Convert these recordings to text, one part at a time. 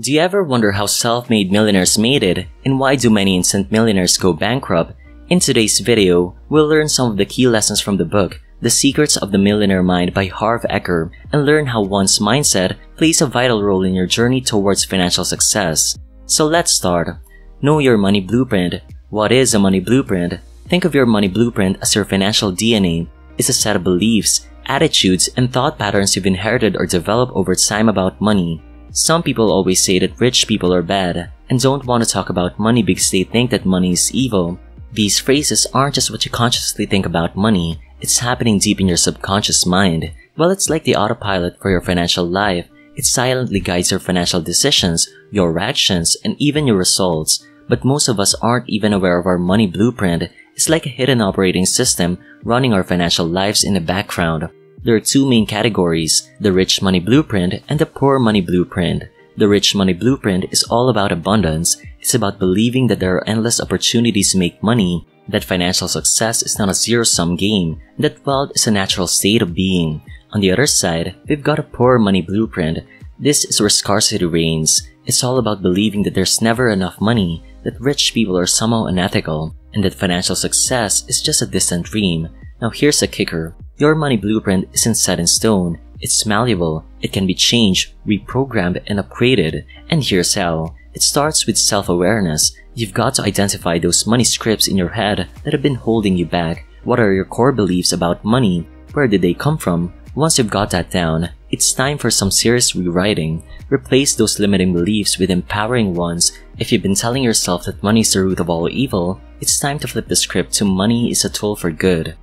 Do you ever wonder how self-made millionaires made it and why do many instant millionaires go bankrupt? In today's video, we'll learn some of the key lessons from the book, The Secrets of the Millionaire Mind by Harv Eker, and learn how one's mindset plays a vital role in your journey towards financial success. So let's start. Know your money blueprint. What is a money blueprint? Think of your money blueprint as your financial DNA. It's a set of beliefs, attitudes, and thought patterns you've inherited or developed over time about money. Some people always say that rich people are bad and don't want to talk about money because they think that money is evil. These phrases aren't just what you consciously think about money, it's happening deep in your subconscious mind. Well, it's like the autopilot for your financial life. It silently guides your financial decisions, your actions, and even your results. But most of us aren't even aware of our money blueprint. It's like a hidden operating system running our financial lives in the background. There are two main categories, the rich money blueprint and the poor money blueprint. The rich money blueprint is all about abundance. It's about believing that there are endless opportunities to make money, that financial success is not a zero-sum game, that wealth is a natural state of being. On the other side, we've got a poor money blueprint. This is where scarcity reigns. It's all about believing that there's never enough money, that rich people are somehow unethical, and that financial success is just a distant dream. Now here's a kicker. Your money blueprint isn't set in stone. It's malleable, it can be changed, reprogrammed, and upgraded. And here's how. It starts with self-awareness. You've got to identify those money scripts in your head that have been holding you back. What are your core beliefs about money? Where did they come from? Once you've got that down, it's time for some serious rewriting. Replace those limiting beliefs with empowering ones. If you've been telling yourself that money is the root of all evil, it's time to flip the script to money is a tool for good.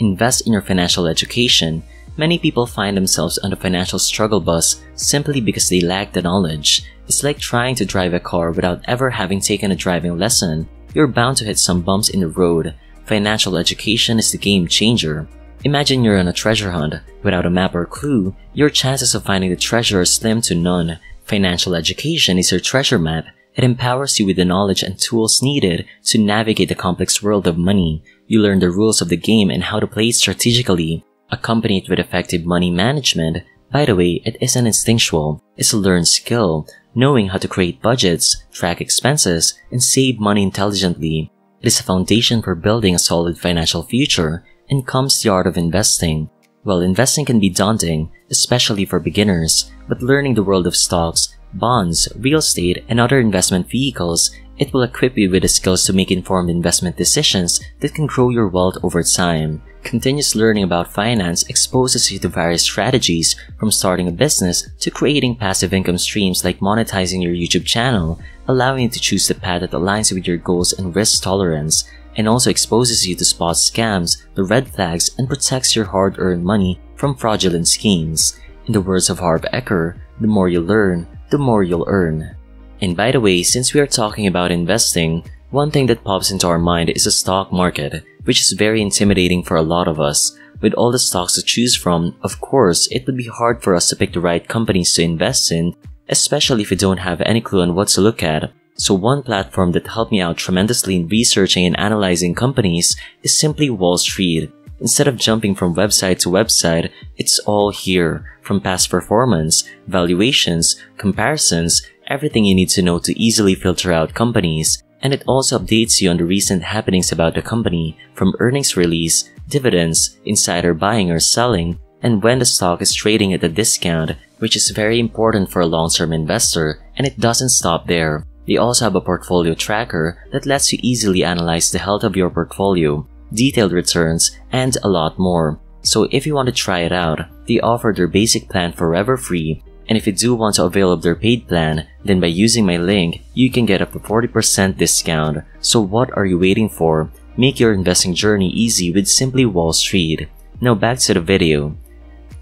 Invest in your financial education. Many people find themselves on the financial struggle bus simply because they lack the knowledge. It's like trying to drive a car without ever having taken a driving lesson. You're bound to hit some bumps in the road. Financial education is the game changer. Imagine you're on a treasure hunt. Without a map or clue, your chances of finding the treasure are slim to none. Financial education is your treasure map. It empowers you with the knowledge and tools needed to navigate the complex world of money. You learn the rules of the game and how to play strategically, accompanied with effective money management. By the way, it isn't instinctual, it's a learned skill, knowing how to create budgets, track expenses, and save money intelligently. It is a foundation for building a solid financial future, and comes the art of investing. Well, investing can be daunting, especially for beginners, but learning the world of stocks, bonds, real estate, and other investment vehicles it will equip you with the skills to make informed investment decisions that can grow your wealth over time. Continuous learning about finance exposes you to various strategies from starting a business to creating passive income streams like monetizing your YouTube channel, allowing you to choose the path that aligns with your goals and risk tolerance, and also exposes you to spot scams, the red flags, and protects your hard-earned money from fraudulent schemes. In the words of Harv Eker, the more you learn, the more you'll earn. And by the way, since we are talking about investing, one thing that pops into our mind is the stock market, which is very intimidating for a lot of us. With all the stocks to choose from, of course, it would be hard for us to pick the right companies to invest in, especially if we don't have any clue on what to look at. So one platform that helped me out tremendously in researching and analyzing companies is simply Wall Street. Instead of jumping from website to website, it's all here, from past performance, valuations, comparisons, everything you need to know to easily filter out companies, and it also updates you on the recent happenings about the company, from earnings release, dividends, insider buying or selling, and when the stock is trading at a discount, which is very important for a long-term investor, and it doesn't stop there. They also have a portfolio tracker that lets you easily analyze the health of your portfolio, detailed returns, and a lot more. So if you want to try it out, they offer their basic plan forever free and if you do want to avail of their paid plan, then by using my link, you can get up to 40% discount. So what are you waiting for? Make your investing journey easy with Simply Wall Street. Now back to the video.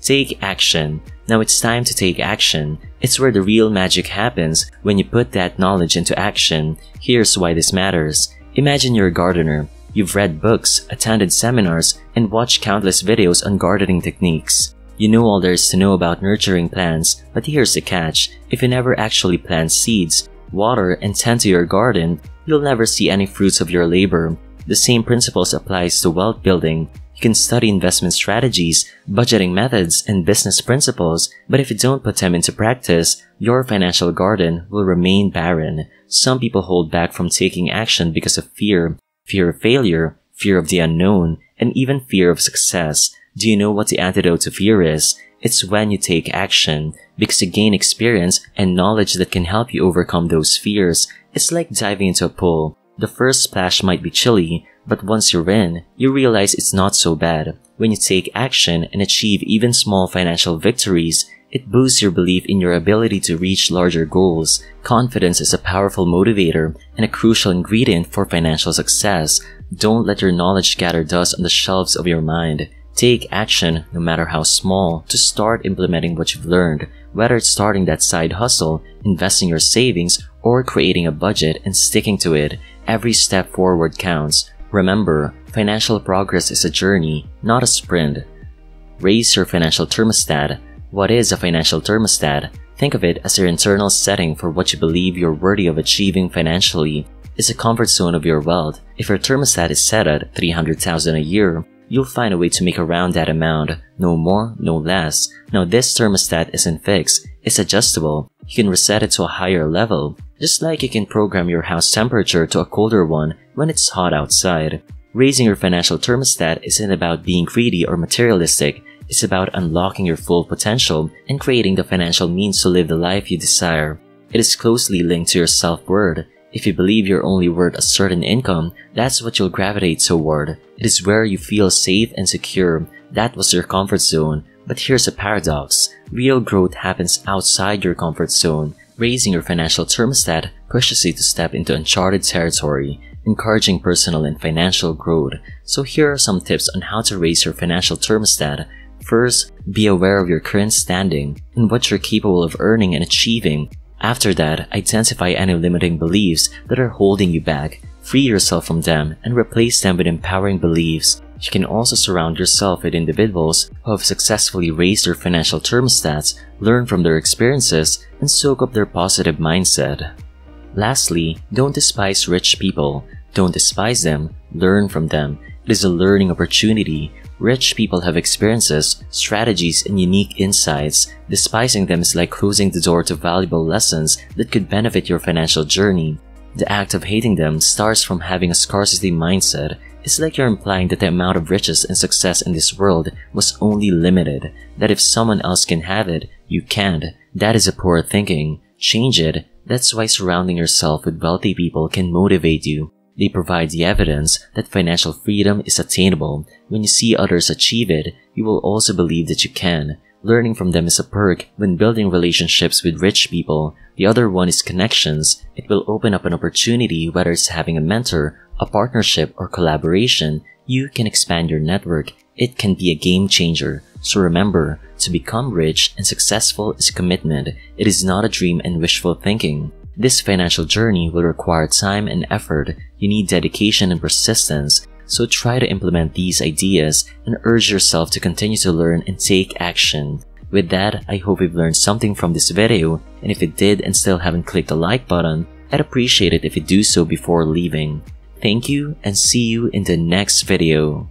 Take action. Now it's time to take action. It's where the real magic happens when you put that knowledge into action. Here's why this matters. Imagine you're a gardener. You've read books, attended seminars, and watched countless videos on gardening techniques. You know all there is to know about nurturing plants, but here's the catch. If you never actually plant seeds, water, and tend to your garden, you'll never see any fruits of your labor. The same principles applies to wealth building. You can study investment strategies, budgeting methods, and business principles, but if you don't put them into practice, your financial garden will remain barren. Some people hold back from taking action because of fear, fear of failure, fear of the unknown, and even fear of success. Do you know what the antidote to fear is? It's when you take action, because you gain experience and knowledge that can help you overcome those fears. It's like diving into a pool. The first splash might be chilly, but once you're in, you realize it's not so bad. When you take action and achieve even small financial victories, it boosts your belief in your ability to reach larger goals. Confidence is a powerful motivator and a crucial ingredient for financial success. Don't let your knowledge gather dust on the shelves of your mind. Take action, no matter how small, to start implementing what you've learned, whether it's starting that side hustle, investing your savings, or creating a budget and sticking to it. Every step forward counts. Remember, financial progress is a journey, not a sprint. Raise your financial thermostat. What is a financial thermostat? Think of it as your internal setting for what you believe you're worthy of achieving financially. It's a comfort zone of your wealth. If your thermostat is set at 300,000 a year, you'll find a way to make around that amount, no more, no less. Now this thermostat isn't fixed, it's adjustable. You can reset it to a higher level, just like you can program your house temperature to a colder one when it's hot outside. Raising your financial thermostat isn't about being greedy or materialistic, it's about unlocking your full potential and creating the financial means to live the life you desire. It is closely linked to your self-worth. If you believe you're only worth a certain income, that's what you'll gravitate toward. It is where you feel safe and secure. That was your comfort zone. But here's a paradox. Real growth happens outside your comfort zone. Raising your financial thermostat pushes you to step into uncharted territory, encouraging personal and financial growth. So here are some tips on how to raise your financial thermostat. First, be aware of your current standing and what you're capable of earning and achieving. After that, identify any limiting beliefs that are holding you back, free yourself from them, and replace them with empowering beliefs. You can also surround yourself with individuals who have successfully raised their financial thermostats, learn from their experiences, and soak up their positive mindset. Lastly, don't despise rich people. Don't despise them, learn from them. It is a learning opportunity. Rich people have experiences, strategies, and unique insights. Despising them is like closing the door to valuable lessons that could benefit your financial journey. The act of hating them starts from having a scarcity mindset. It's like you're implying that the amount of riches and success in this world was only limited, that if someone else can have it, you can't. That is a poor thinking. Change it. That's why surrounding yourself with wealthy people can motivate you. They provide the evidence that financial freedom is attainable. When you see others achieve it, you will also believe that you can. Learning from them is a perk when building relationships with rich people. The other one is connections. It will open up an opportunity whether it's having a mentor, a partnership, or collaboration. You can expand your network. It can be a game changer. So remember, to become rich and successful is a commitment. It is not a dream and wishful thinking. This financial journey will require time and effort. You need dedication and persistence. So try to implement these ideas and urge yourself to continue to learn and take action. With that, I hope you've learned something from this video, and if you did and still haven't clicked the like button, I'd appreciate it if you do so before leaving. Thank you and see you in the next video.